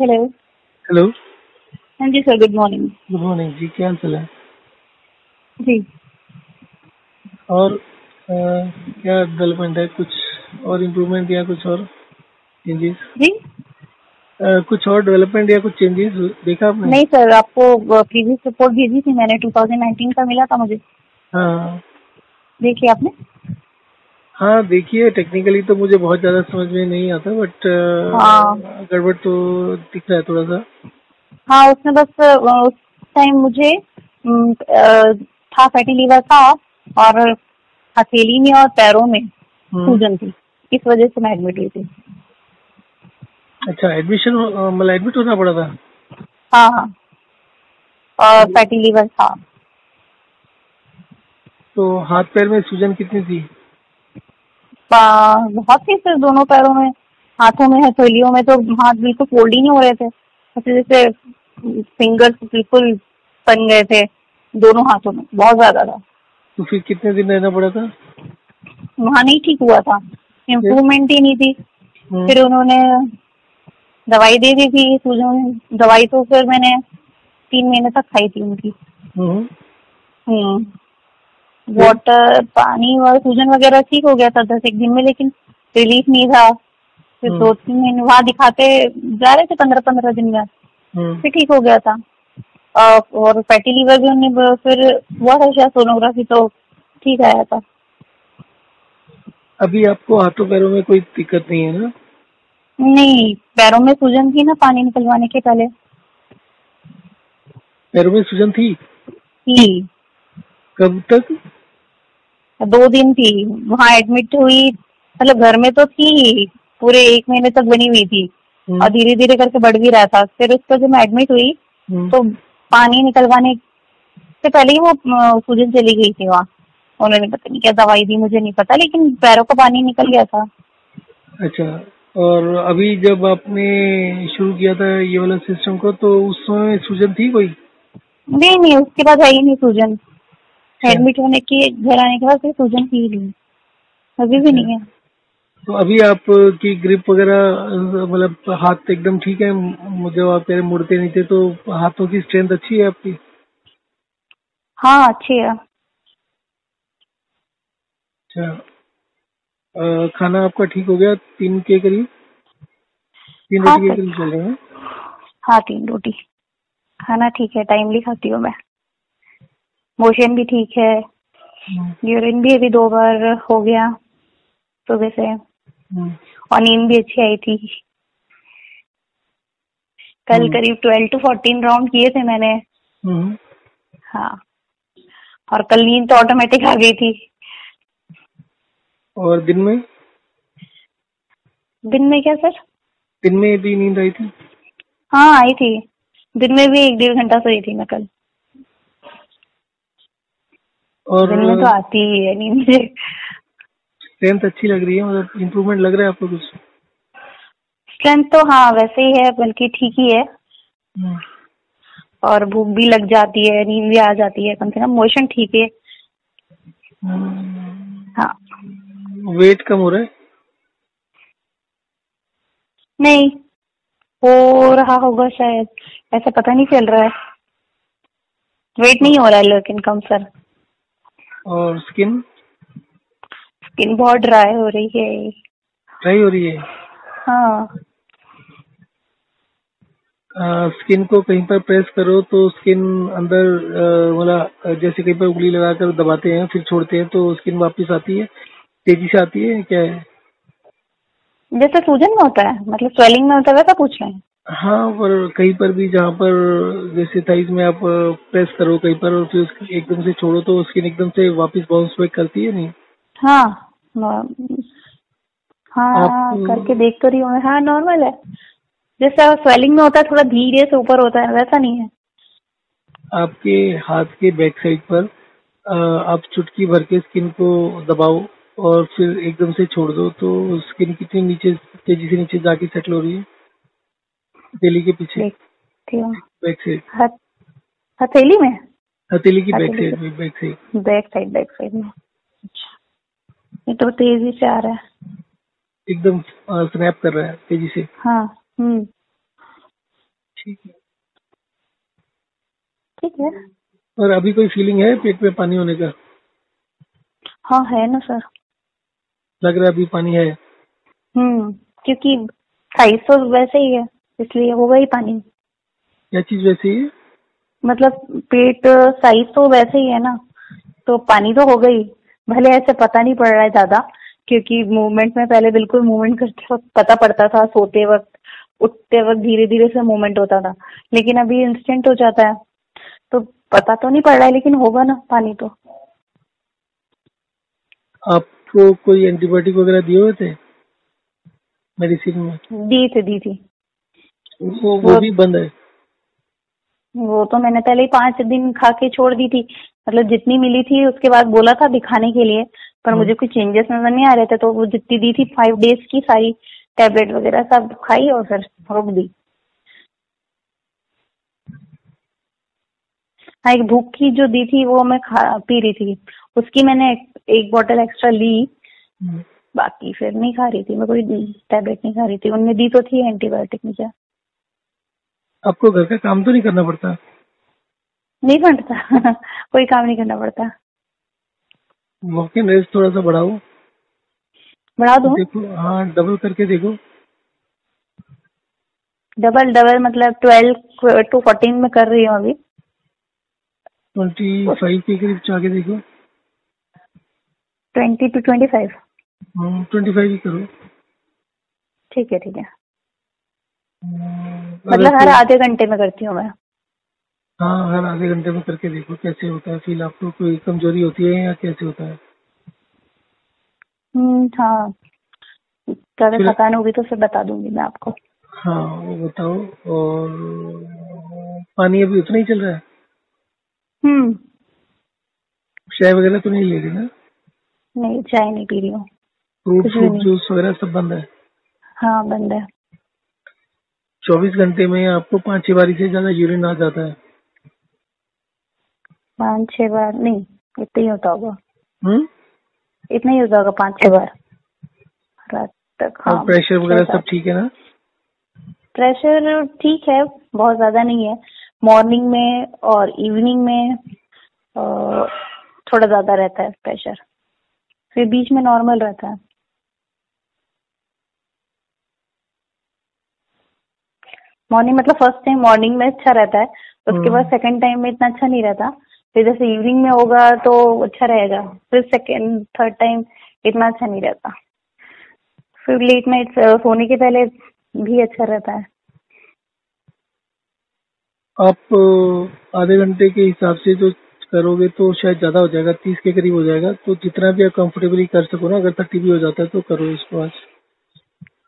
Hello hello हाँ जी sir good morning good morning जी क्या हाल है? जी। और अ, क्या डेवलपमेंट है? कुछ और इम्प्रूवमेंट या कुछ और चेंजेस जी। आ, कुछ और डेवलपमेंट या कुछ चेंजेस देखा आपने? नहीं सर आपको प्रीवियस रिपोर्ट भेजी थी मैंने 2019 का मिला था मुझे। हाँ। देखिए आपने? हाँ देखिए टेक्निकली तो मुझे बहुत ज़्यादा समझ में नहीं आता बट हाँ। गड़बड़ तो दिख रहा है थोड़ा सा हाँ उसमें बस उस टाइम मुझे था फैटी लीवर था और हथेली में और पैरों में हम्म, सूजन थी इस वजह से मैं एडमिट हुई थी। अच्छा एडमिशन मतलब एडमिट होना पड़ा था? हाँ हाँ। और फैटी लीवर था। तो हाथ पैर में सूजन कितनी थी? बहुत थी सर दोनों पैरों में हाथों में हथेलियों में तो हाथ बिल्कुल फोल्ड ही नहीं हो रहे थे। ऐसे जैसे फिंगर्स बिल्कुल बन गए थे दोनों हाथों में बहुत ज़्यादा था। तो फिर कितने दिन रहना पड़ा था? वहाँ नहीं ठीक हुआ था। इम्प्रूवमेंट ही नहीं थी। हम्म, फिर उन्होंने दवाई दे दी थी सूजन दवाई तो फिर मैंने तीन महीने तक खाई थी उनकी। हम्म, हम्म। वाटर पानी और सूजन वगैरह ठीक हो गया था दस एक दिन में लेकिन रिलीफ नहीं था। फिर हम्म। दो तीन महीने वहाँ दिखाते जा रहे थे पंद्रह पंद्रह दिन में हम्म, फिर ठीक हो गया था। और फैटी लीवर भी उन्हें फिर हुआ था शायद सोनोग्राफी तो ठीक आया था। अभी आपको हाथों पैरों में कोई दिक्कत नहीं है ना? नहीं पैरों में सूजन थी ना पानी निकलवाने के पहले। पैरों में सूजन थी? थी। कब तक? दो दिन थी। वहाँ एडमिट हुई। मतलब घर में तो थी ही। पूरे एक महीने तक बनी हुई थी। हम्म, और धीरे धीरे करके बढ़ भी रहा था। फिर उसको जब मैं एडमिट हुई हम्म, तो पानी निकलवाने से पहले ही वो सूजन चली गई थी वहाँ। उन्होंने पता नहीं क्या दवाई दी मुझे नहीं पता लेकिन पैरों का पानी निकल गया था। अच्छा और अभी जब आपने शुरू किया था ये वाला सिस्टम को तो उस समय सूजन थी कोई? नहीं नहीं उसके बाद ही नहीं सूजन। एडमिट होने के घर आने के बाद फिर सूजन थी ही। नहीं अभी भी नहीं है। तो अभी आप की ग्रिप वगैरह मतलब हाथ एकदम ठीक है जब आप कह रहे मुड़ते नहीं थे तो हाथों की स्ट्रेंथ अच्छी है आपकी? हाँ अच्छी है। अच्छा। खाना आपका ठीक हो गया? तीन के करीब? तीन हाँ, रोटी के करीब चल रहे हैं? हाँ तीन रोटी। खाना ठीक है टाइमली खाती हूँ मैं। मोशन भी ठीक है। हम्म, यूरिन भी अभी दो बार हो गया सुबह से। हम्म, और नींद भी अच्छी आई थी। कल हम्म। करीब ट्वेल्व टू फोर्टीन राउंड किए थे मैंने। हाँ। और कल नींद तो ऑटोमेटिक आ गई थी। और दिन में? दिन में क्या सर? दिन में भी नींद आई थी? हाँ आई थी। दिन में भी एक डेढ़ घंटा सोई थी मैं कल। और तो आती ही है नींद मुझे। स्ट्रेंथ अच्छी लग रही है मतलब इम्प्रूवमेंट लग रहा है आपको कुछ? स्ट्रेंथ तो हाँ वैसे ही है बल्कि ठीक ही है। हम्म, और भूख भी लग जाती है नींद भी आ जाती है कम से कम मोशन ठीक है। हम्म। हाँ। वेट कम हो रहा है? नहीं हो रहा होगा शायद ऐसा पता नहीं चल रहा है। वेट नहीं हो रहा है लेकिन कम सर। और स्किन स्किन बहुत ड्राई हो रही है। ड्राई हो रही है? हाँ। स्किन को कहीं पर प्रेस करो तो स्किन अंदर मतलब जैसे कहीं पर उंगली लगाकर दबाते हैं फिर छोड़ते हैं तो स्किन वापस आती है? तेज़ी से आती है क्या है? जैसे सूजन में होता है मतलब स्वेलिंग में होता है वैसा पूछ रहे हैं। हाँ पर कहीं पर भी जहाँ पर जैसे थाइज में आप प्रेस करो कहीं पर और फिर उसकी एकदम से छोड़ो तो स्किन एकदम से वापस बाउंस बैक करती है नहीं? हाँ नॉर- हाँ आप- करके देख तो रही हूँ मैं। हाँ नॉर्मल है। जैसे स्वेलिंग में होता है थोड़ा धीरे से ऊपर होता है वैसा नहीं है। आपके हाथ के बैक साइड पर अ, आप चुटकी भर के स्किन को दबाओ और फिर एकदम से छोड़ दो तो स्किन कितनी नीचे तेज़ी से नीचे जाके सेटल हो रही है? हथेली के पीछे। बैक साइड हथेली में? हथेली की बैक साइड में back side back side back side में। अच्छा। ये तो तेज़ी से आ रहा है। एकदम स्नैप कर रहा है तेज़ी से। हाँ हम्म। ठीक है। ठीक है। और अभी कोई फीलिंग है पेट में पानी होने का? हाँ है ना सर। लग रहा है अभी पानी है। हम्म क्योंकि साइज़ तो वैसे ही है। इसलिए होगा ही पानी। क्या चीज़ वैसी है? मतलब पेट साइज़ तो वैसे ही है ना तो पानी तो हो गई। भले ऐसे पता नहीं पड़ रहा है ज़्यादा क्योंकि मूवमेंट में पहले बिल्कुल मूवमेंट करते वक्त पता पड़ता था सोते वक्त उठते वक्त धीरे धीरे से मूवमेंट होता था। लेकिन अभी इंस्टेंट हो जाता है तो पता तो नहीं पड़ रहा है लेकिन होगा ना पानी तो। आपको कोई एंटीबायोटिक वगैरह दिए हुए थे? मेडिसिन में? दी थी दी थी। वो वो भी बंद है। वो तो मैंने पहले ही पाँच दिन खा के छोड़ दी थी। मतलब जितनी मिली थी उसके बाद बोला था दिखाने के लिए पर हम्म। मुझे कुछ चेंजेस नज़र नहीं आ रहे थे तो वो जितनी दी थी फाइव डेज़ की सारी टैबलेट वगैरह सब खाई और फिर रुक दी। हाँ एक भूख की जो दी थी वो मैं खा पी रही थी। उसकी मैंने एक, एक बॉटल एक्स्ट्रा ली। हम्म। बाकी फिर नहीं खा रही थी मैं कोई टैबलेट नहीं खा रही थी। उनने दी तो थी एंटीबायोटिक मुझे आपको घर का काम तो नहीं करना पड़ता? नहीं पड़ता। कोई काम नहीं करना पड़ता। वॉकिंग रेस थोड़ा सा बढ़ाओ। बढ़ा दो? देखो हाँ डबल करके देखो। डबल डबल मतलब ट्वेल्व टू फोर्टीन में कर रही हूँ अभी। ट्वेंटी फाइव के करीब जाके देखो। Twenty to twenty five twenty five ही करो। ठीक है ठीक है। हम्म, मतलब हर आधे घंटे में करती हूँ मैं। हाँ हर आधे घंटे में करके देखो कैसे होता है फील आपको कोई कमज़ोरी होती है या कैसे होता है? हम्म, हाँ। कभी थकान होगी तो फिर बता दूँगी मैं आपको। हाँ वो बताओ और पानी अभी उतना ही चल रहा है? हम्म। चाय वगैरह तो नहीं ले रही ना? नहीं चाय नहीं पी रही हूँ। फ्रूट फ्रूट जूस वगैरह सब बंद है? हाँ बंद है। चौबीस घंटे में आपको पाँच छह बारी से ज़्यादा यूरिन आ जाता है। पाँच छह बार? नहीं इतना ही होता होगा। हम्म? इतना ही होता होगा पाँच छह बार। रात तक हाँ प्रेशर वगैरह सब ठीक है ना? प्रेशर ठीक है बहुत ज़्यादा नहीं है। मॉर्निंग में और इवनिंग में थोड़ा ज़्यादा रहता है प्रेशर फिर बीच में नॉर्मल रहता है। मॉर्निंग मतलब फ़र्स्ट टाइम मॉर्निंग में अच्छा रहता है। उसके हम्म। बाद सेकंड टाइम में इतना अच्छा नहीं रहता। फिर जैसे इवनिंग में होगा तो अच्छा रहेगा। फिर सेकंड थर्ड टाइम इतना अच्छा नहीं रहता। फिर लेट नाइट सोने के पहले भी अच्छा रहता है। आप आधे घंटे के हिसाब से जो करोगे तो शायद ज़्यादा हो जाएगा तीस के करीब हो जाएगा। तो जितना भी आप कंफर्टेबली कर सको ना अगर थर्टी भी हो जाता है तो करो इसको आज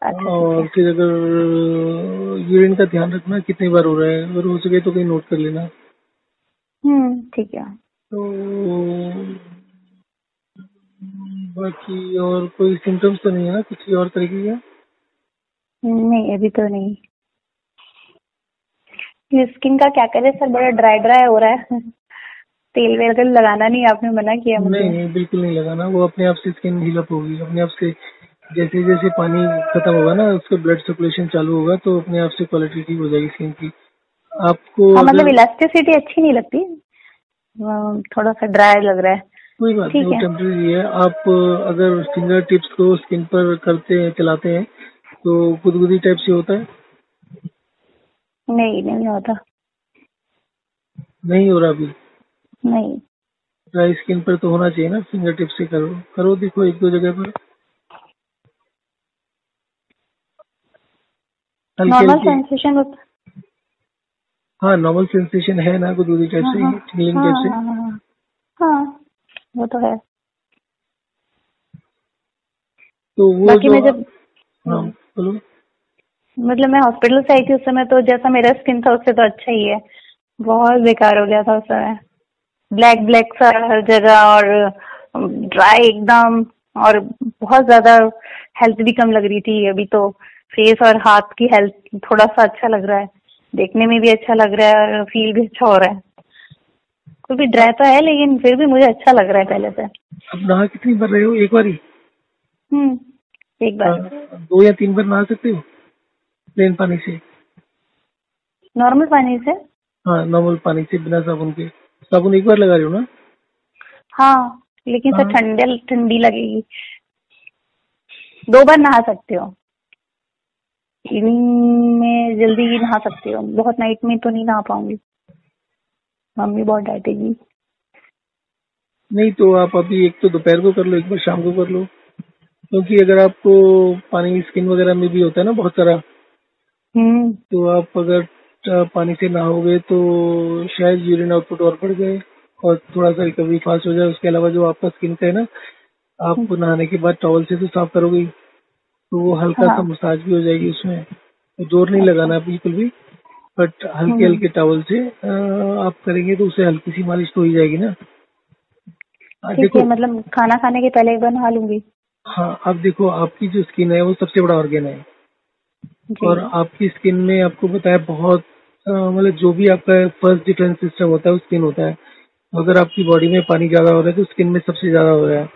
और फिर अगर यूरिन का ध्यान रखना कितनी बार हो रहा है अगर हो सके तो कहीं नोट कर लेना। हम्म ठीक है। तो बाकी और कोई सिम्टम्स तो नहीं है ना? कुछ और तरीके का नहीं अभी तो नहीं। ये स्किन का क्या करे? सर बड़ा ड्राई ड्राई हो रहा है। तेल वेल लगाना नहीं आपने मना किया मुझे। नहीं नहीं बिल्कुल नहीं लगाना। वो अपने आप से स्किन हील अप होगी अपने आप से जैसे जैसे पानी खत्म होगा ना उसका ब्लड सर्कुलेशन चालू होगा तो अपने आप से क्वालिटी ठीक हो जाएगी स्किन की। आपको हाँ मतलब इलास्टिसिटी अच्छी नहीं लगती? थोड़ा सा ड्राई लग रहा है। कोई बात नहीं। टेम्परेरी है। आप अगर फिंगर टिप्स को स्किन पर करते हैं चलाते हैं तो गुदगुदी टाइप से होता है? नहीं नहीं होता। नहीं हो रहा अभी? नहीं। ड्राई स्किन पर तो होना चाहिए ना फिंगर टिप से करो। करो देखो एक दो जगह पर। नॉर्मल सेंसेशन हाँ नॉर्मल सेंसेशन है ना गुदगुदी टाइप से हाँ हाँ। टाइप से? हाँ, हाँ, हाँ। वो तो है। तो वो बाकी मैं जब हाँ बोलो। मतलब मैं हॉस्पिटल से आई थी उस समय तो जैसा मेरा स्किन था उससे तो अच्छा ही है। बहुत बेकार हो गया था उस समय। ब्लैक ब्लैक सा हर जगह और ड्राई एकदम और बहुत ज़्यादा हेल्थ भी कम लग रही थी अभी तो। फेस और हाथ की हेल्थ थोड़ा सा अच्छा लग रहा है। देखने में भी अच्छा लग रहा है और फील भी अच्छा हो रहा है। कोई भी ड्राई तो है लेकिन फिर भी मुझे अच्छा लग रहा है पहले से। अब नहा कितनी बार रहे हो? एक बार ही? हम्म एक बार। हाँ, दो या तीन बार नहा सकते हो? प्लेन पानी से? नॉर्मल पानी से? हाँ नॉर्मल पानी से बिना साबुन के। साबुन एक बार लगा रहे हो ना? हाँ लेकिन सर हाँ। ठंडे ठंडी लगेगी। दो बार नहा सकते हो। इवनिंग में जल्दी ही नहा सकती हो। बहुत नाइट में तो नहीं नहा पाऊँगी। मम्मी बहुत डांटेगी। नहीं तो आप अभी एक तो दोपहर को कर लो एक बार शाम को कर लो। क्योंकि अगर आपको पानी स्किन वगैरह में भी होता है ना बहुत सारा हम्म। तो आप अगर पानी से नहाओगे तो शायद यूरिन आउटपुट और बढ़ जाए और थोड़ा सा रिकवरी फास्ट हो जाए। उसके अलावा जो आपका स्किन का है ना आप नहाने के बाद टॉवल से तो साफ़ करोगे तो वो हल्का हाँ। सा। मसाज भी हो जाएगी उसमें ज़ोर नहीं लगाना बिल्कुल भी बट हल्के हम्म। हल्के टॉवल से आप करेंगे तो उसे हल्की सी मालिश तो हो जाएगी ना ठीक है मतलब खाना खाने के पहले एक बार नहा लूँगी हाँ अब देखो आपकी जो स्किन है वो सबसे बड़ा ऑर्गेन है और आपकी स्किन में आपको बताया बहुत मतलब जो भी आपका फ़र्स्ट डिफेंस सिस्टम होता है वो स्किन होता है अगर आपकी बॉडी में पानी ज़्यादा हो रहा है तो स्किन में सबसे ज़्यादा हो रहा है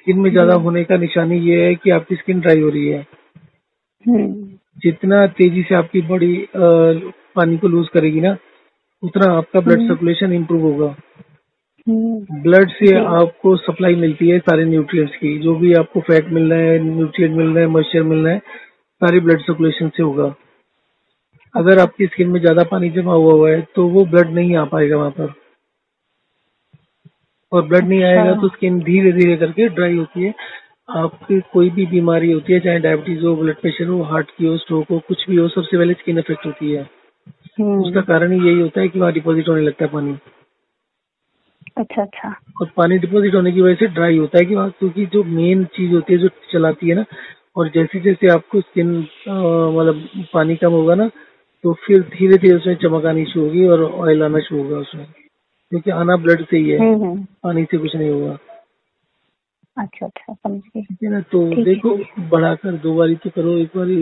स्किन में ज़्यादा होने का निशानी ये है कि आपकी स्किन ड्राई हो रही है। हम्म। जितना तेज़ी से आपकी बॉडी पानी को लूज करेगी ना उतना आपका ब्लड सर्कुलेशन इम्प्रूव होगा। हम्म। ब्लड से आपको सप्लाई मिलती है सारे न्यूट्रिएंट्स की। जो भी आपको फैट मिल रहा है न्यूट्रिएंट मिल रहा है मॉइस्चर मिल रहा है सारे ब्लड सर्कुलेशन से होगा। अगर आपकी स्किन में ज़्यादा पानी जमा हुआ हुआ है तो वो ब्लड नहीं आ पाएगा वहाँ पर। और ब्लड नहीं आएगा तो स्किन धीरे धीरे करके ड्राई होती है। आपकी कोई भी बीमारी होती है चाहे डायबिटीज़ हो ब्लड प्रेशर हो हार्ट की हो स्ट्रोक हो कुछ भी हो सबसे पहले स्किन इफ़ेक्ट होती है। हम्म। उसका कारण यही होता है कि वहाँ डिपॉजिट होने लगता है पानी। अच्छा अच्छा। और पानी डिपॉजिट होने की वजह से ड्राई होता है कि वहाँ क्योंकि जो मेन चीज़ होती है जो चलाती है ना और जैसे जैसे आपको स्किन मतलब पानी कम होगा ना तो फिर धीरे धीरे उसमें चमक आनी शुरू होगी और ऑयल आना शुरू होगा उसमें। क्योंकि आना ब्लड से ही है पानी से कुछ नहीं होगा अच्छा अच्छा समझ गई। ठीक है ना तो देखो बढ़ाकर दो बारी तो करो एक बारी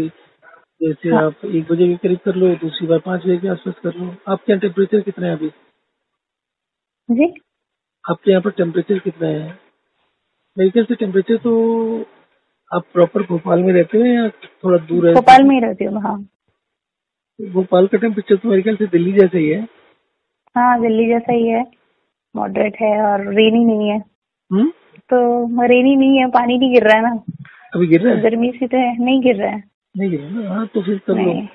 जैसे हाँ। आप एक बजे के करीब कर लो दूसरी बार पाँच बजे के आसपास कर लो। आपके यहाँ टेम्परेचर कितना है अभी? जी? आपके यहाँ पर टेम्परेचर कितना है? मेरे ख्याल से टेम्परेचर तो आप प्रॉपर भोपाल में रहते हो या थोड़ा दूर है? भोपाल में ही रहती हूँ हाँ। भोपाल का टेम्परेचर तो मेरे ख्याल से दिल्ली जैसा ही है। हाँ दिल्ली जैसा ही है। मॉडरेट है और रेनी नहीं है। हम्म? तो रेनी नहीं है पानी नहीं गिर रहा है ना। अभी गिर रहा है? गर्मी से तो है नहीं गिर रहा है। नहीं गिर रहा ना? हाँ तो फिर कर लो।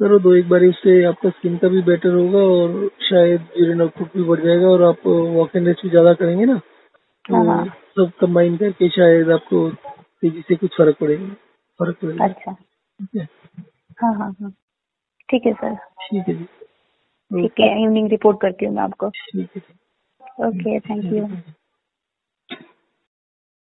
करो दो एक बार उससे आपका स्किन का भी बेटर होगा और शायद यूरिन आउटपुट भी बढ़ जाएगा और आप वॉक एंड रेस्ट भी ज़्यादा करेंगे ना। तो हाँ। सब कंबाइन करके शायद आपको तेज़ी से कुछ फ़र्क पड़ेगा। फ़र्क पड़ेगा। अच्छा। ठीक है? हाँ हाँ हाँ। ठीक है सर। ठीक है जी। ठीक है इवनिंग रिपोर्ट करती हूँ मैं आपको। Okay thank you